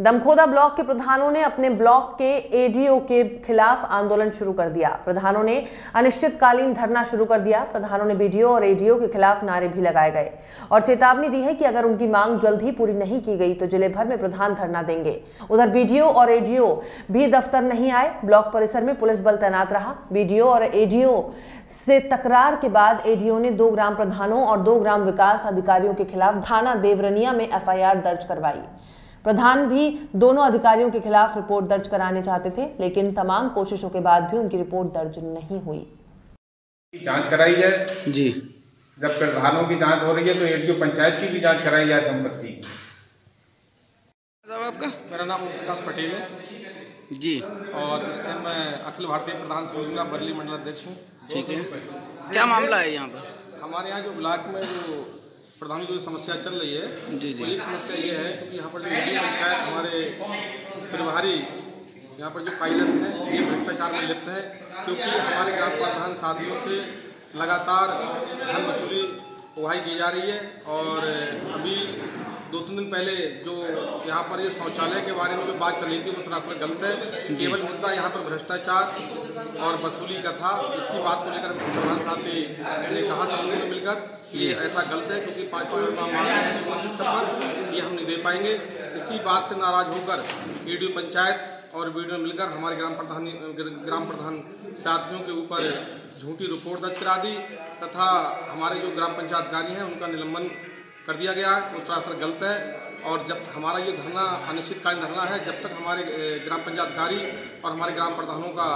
Damkhoda block के प्रधानों ने अपने ब्लॉक के एडीओ के खिलाफ आंदोलन शुरू कर दिया। प्रधानों ने अनिश्चितकालीन धरना शुरू कर दिया। प्रधानों ने बीडीओ और एडीओ के खिलाफ नारे भी लगाए गए। और चेतावनी दी है कि अगर उनकी मांग जल्द ही पूरी नहीं की गई तो ज़िले भर में प्रधान धरना देंगे। उधर बीडीओ और एडीओ भी दफ्तर नहीं आए। ब्लॉक परिसर में पुलिस बल तैनात रहा। बीडीओ और एडीओ से तकरार के बाद एडीओ ने दो ग्राम प्रधानों और दो ग्राम विकास अधिकारियों के खिलाफ थाना देवरनिया में एफआईआर दर्ज करवाई। प्रधान भी दोनों अधिकारियों के खिलाफ रिपोर्ट दर्ज कराने चाहते थे लेकिन तमाम कोशिशों के बाद भी उनकी रिपोर्ट दर्ज नहीं हुई। जाँच कराई जाए? जी। जब प्रधानों की जाँच हो रही है तो एडीओ पंचायत की भी जाँच कराई जाए संपत्ति की। आपका? मेरा नाम प्रकाश पटेल है। जी। और इस टाइम मैं अखिल भारतीय प्रधान संयोजना बरली मंडल अध्यक्ष हूँ। ठीक है। क्या मामला है यहाँ पर? हमारे यहाँ जो ब्लॉक में जो प्रधान जो समस्या चल रही है जी, जी। एक समस्या ये है क्योंकि यहाँ पर जो नगरीय पंचायत हमारे प्रभारी यहाँ पर जो कार्यरत हैं ये भ्रष्टाचार में लिप्त है क्योंकि हमारे ग्राम प्रधान साथियों से लगातार धन वसूली उहाई की जा रही है और अभी दिन पहले जो यहाँ पर ये शौचालय के बारे में जो बात चली थी, वो सरासर गलत है। केवल मुद्दा यहाँ पर भ्रष्टाचार और वसूली का था। इसी बात को लेकर प्रधान साथी ने कहा सब लोगों ने मिलकर ये ऐसा गलत है, क्योंकि पाँच है सितंबर ये हम नहीं दे पाएँगे। इसी बात से नाराज़ होकर डी पंचायत और वीडियो मिलकर हमारे ग्राम प्रधान ग्राम प्रधान साथियों के ऊपर झूठी रिपोर्ट दर्ज करा दी, तथा हमारे जो ग्राम पंचायत कार्य हैं, उनका निलंबन कर दिया गया, वो सरासर गलत है। और जब हमारा ये धरना अनिश्चितकालीन धरना है, जब तक हमारे ग्राम पंचायत कार्य और हमारे ग्राम प्रधानों का